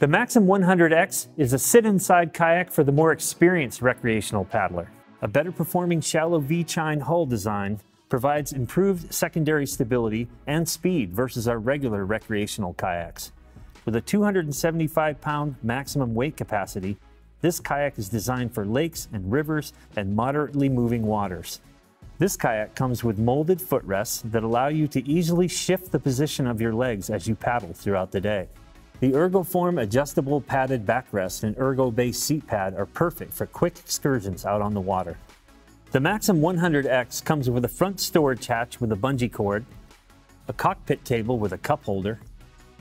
The Maxim 100X is a sit-inside kayak for the more experienced recreational paddler. A better performing shallow V-chine hull design provides improved secondary stability and speed versus our regular recreational kayaks. With a 275 pound maximum weight capacity, this kayak is designed for lakes and rivers and moderately moving waters. This kayak comes with molded footrests that allow you to easily shift the position of your legs as you paddle throughout the day. The ErgoForm adjustable padded backrest and ergo-based seat pad are perfect for quick excursions out on the water. The Maxim 100X comes with a front storage hatch with a bungee cord, a cockpit table with a cup holder,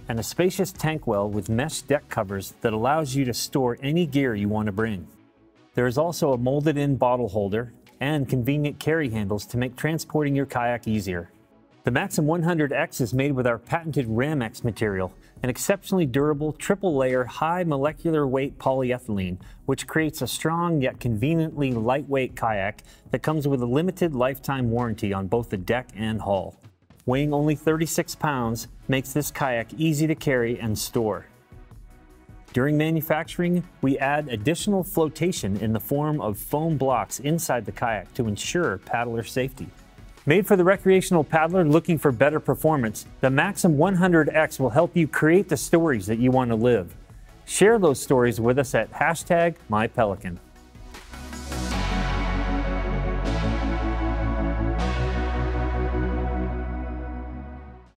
and a spacious tank well with mesh deck covers that allows you to store any gear you want to bring. There is also a molded in bottle holder and convenient carry handles to make transporting your kayak easier. The Maxim 100X is made with our patented RAM-X material, an exceptionally durable triple layer high molecular weight polyethylene, which creates a strong yet conveniently lightweight kayak that comes with a limited lifetime warranty on both the deck and hull. Weighing only 36 pounds makes this kayak easy to carry and store. During manufacturing, we add additional flotation in the form of foam blocks inside the kayak to ensure paddler safety. Made for the recreational paddler looking for better performance, the Maxim 100X will help you create the stories that you want to live. Share those stories with us at hashtag MyPelican.